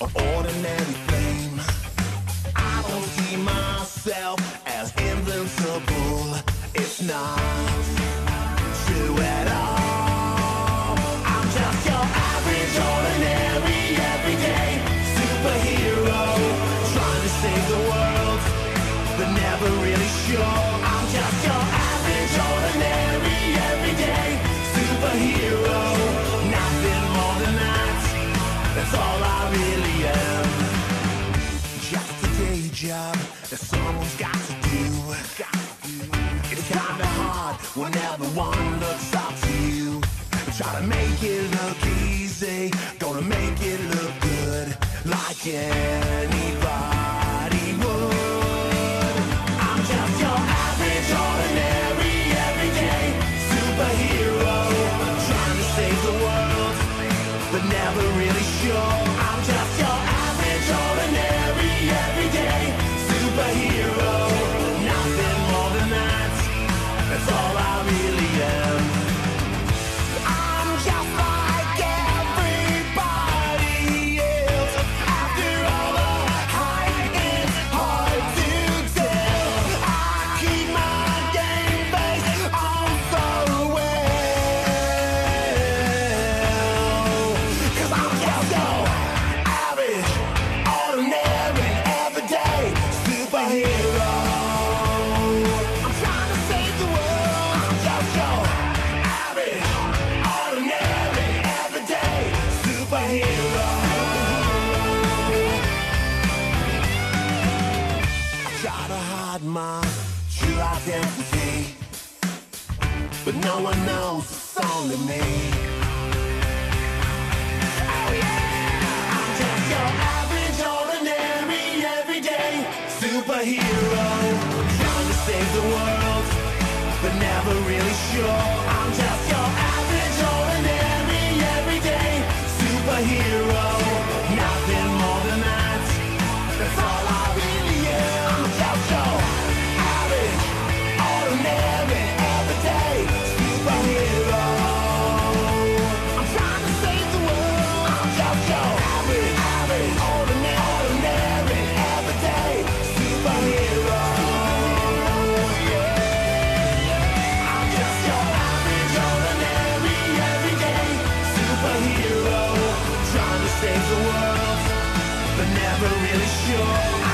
of ordinary flame. I don't see myself as invincible. It's not true at all. I'm just your average, ordinary, everyday superhero. Trying to save the world, but never really sure. Job that someone's got to do. It's kinda hard when everyone looks up to you. Try to make it look easy, gonna make it look good, like anybody would. I'm just your average, ordinary, everyday superhero, trying to save the world, but never really sure. Identity, but no one knows it's only me. Oh yeah, I'm just your average, ordinary, everyday superhero, trying to save the world, but never really sure. never really sure.